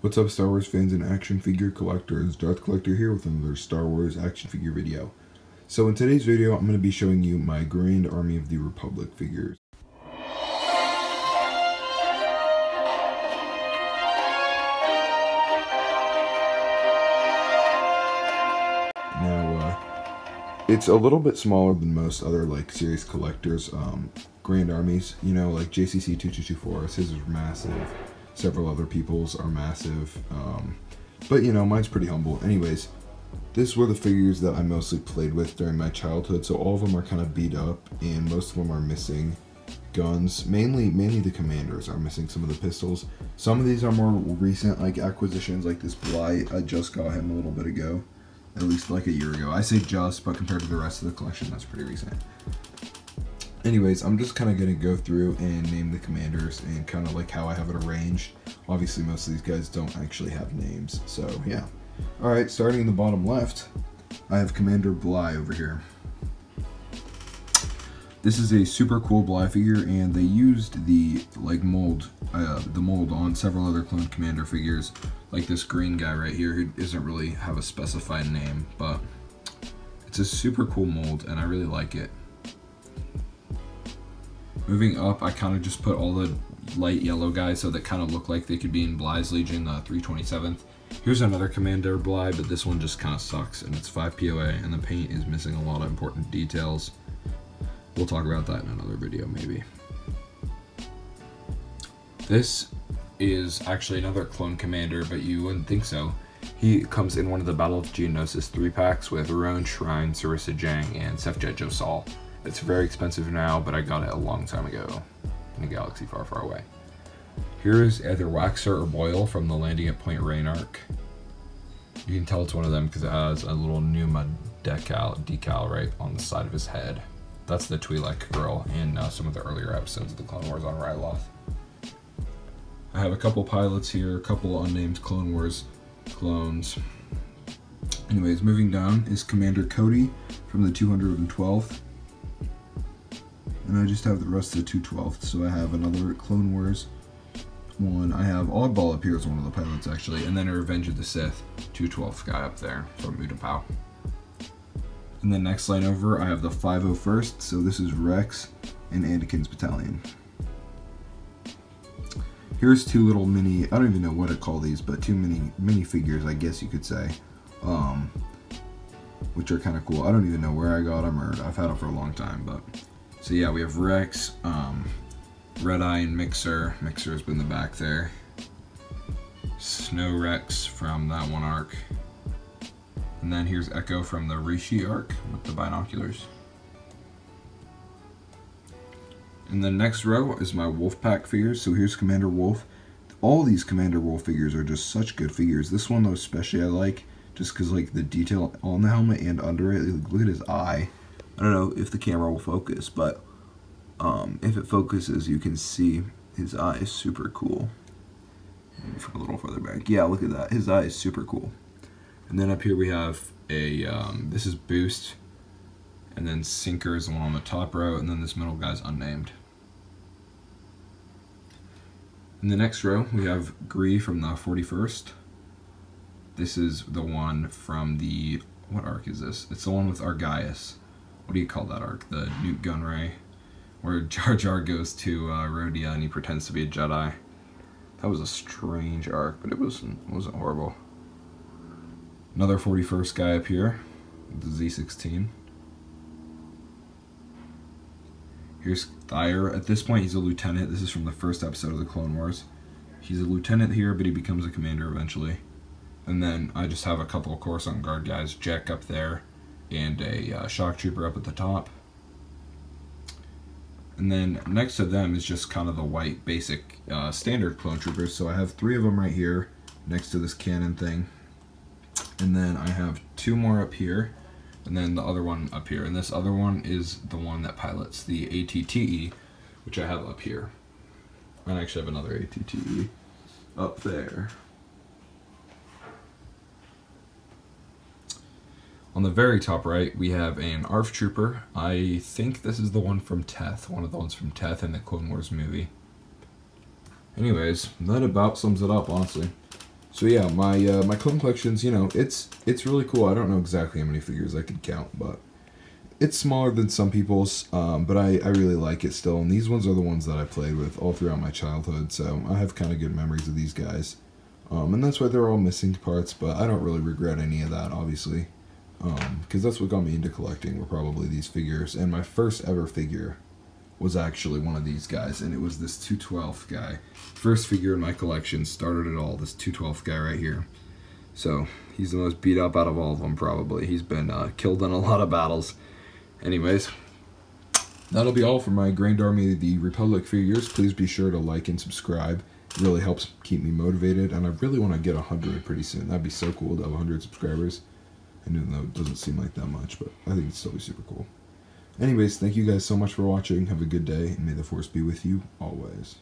What's up, Star Wars fans and action figure collectors? Darth Collector here with another Star Wars action figure video. So in today's video, I'm going to be showing you my Grand Army of the Republic figures. Now, uh, it's a little bit smaller than most other like series collectors um, Grand Armies. You know, like JCC 2224, his is massive several other people's are massive. Um, but you know, mine's pretty humble. Anyways, this were the figures that I mostly played with during my childhood. So all of them are kind of beat up, and most of them are missing guns. Mainly, mainly the commanders are missing some of the pistols. Some of these are more recent, like acquisitions, like this Bly. I just got him a little bit ago, at least like a year ago. I say just, but compared to the rest of the collection, that's pretty recent anyways, I'm just kind of going to go through and name the commanders and kind of like how I have it arranged. Obviously, most of these guys don't actually have names, so yeah. Alright, starting in the bottom left, I have Commander Bly over here. This is a super cool Bly figure, and they used the like mold, uh, the mold on several other clone commander figures, like this green guy right here, who doesn't really have a specified name, but it's a super cool mold, and I really like it. Moving up, I kind of just put all the light yellow guys so that kind of look like they could be in Bly's Legion, uh, 327th. Here's another Commander Bly, but this one just kind of sucks, and it's 5 POA, and the paint is missing a lot of important details. We'll talk about that in another video, maybe. This is actually another clone commander, but you wouldn't think so. He comes in one of the Battle of Geonosis 3 packs with Roan, Shryne, Sarissa Jeng, and Sefjet Josal. It's very expensive now, but I got it a long time ago in a galaxy far, far away. Here is either Waxer or Boil from the Landing at Point Rain arc. You can tell it's one of them because it has a little Numa decal, decal right on the side of his head. That's the Twi'lek girl in uh, some of the earlier episodes of the Clone Wars on Ryloth. I have a couple pilots here, a couple unnamed Clone Wars clones. Anyways, moving down is Commander Cody from the 212th and I just have the rest of the 212th. So I have another Clone Wars one. I have Oddball up here as one of the pilots actually, and then a Revenge of the Sith 212th guy up there from Utapau. And then next line over, I have the 501st. So this is Rex and Anakin's battalion. Here's two little mini, I don't even know what to call these, but two mini mini figures, I guess you could say. Um, which are kind of cool. I don't even know where I got them or I've had them for a long time, but so yeah, we have Rex, um, Red Eye, and Mixer. Mixer's been the back there. Snow Rex from that one arc. And then here's Echo from the Rishi arc with the binoculars. And the next row is my Wolfpack figures. So here's Commander Wolf. All these Commander Wolf figures are just such good figures. This one though especially I like just because like the detail on the helmet and under it. Look at his eye. I don't know if the camera will focus, but um, if it focuses, you can see his eye is super cool. From a little further back. Yeah, look at that. His eye is super cool. And then up here we have a, um, this is Boost, and then Sinker is the on the top row, and then this middle guy's unnamed. In the next row, we have Gree from the 41st. This is the one from the, what arc is this? It's the one with Argyus what do you call that arc? The Nute Gunray, where Jar Jar goes to uh, and he pretends to be a Jedi. That was a strange arc, but it wasn't it wasn't horrible. Another 41st guy up here, the Z16. Here's Thire. At this point, he's a lieutenant. This is from the first episode of the Clone Wars. He's a lieutenant here, but he becomes a commander eventually. And then I just have a couple of Coruscant Guard guys. Jack up there, and a uh, shock trooper up at the top. And then next to them is just kind of the white basic uh, standard clone troopers. So I have three of them right here next to this cannon thing. And then I have two more up here and then the other one up here. And this other one is the one that pilots the ATTE, which I have up here. And I actually have another ATTE up there. On the very top right, we have an ARF Trooper. I think this is the one from Teth, one of the ones from Teth in the Clone Wars movie. Anyways, that about sums it up, honestly. So yeah, my uh, my clone collections, you know, it's it's really cool. I don't know exactly how many figures I could count, but it's smaller than some people's, um, but I, I really like it still. And these ones are the ones that I played with all throughout my childhood, so I have kind of good memories of these guys. Um, and that's why they're all missing parts, but I don't really regret any of that, obviously. Because um, that's what got me into collecting, were probably these figures. And my first ever figure was actually one of these guys, and it was this 212th guy. First figure in my collection started it all, this 212th guy right here. So, he's the most beat up out of all of them, probably. He's been uh, killed in a lot of battles. Anyways, that'll be all for my Grand Army of the Republic figures. Please be sure to like and subscribe. It really helps keep me motivated, and I really want to get 100 pretty soon. That'd be so cool to have 100 subscribers. And even though it doesn't seem like that much, but I think it'd still be super cool. Anyways, thank you guys so much for watching. Have a good day, and may the force be with you always.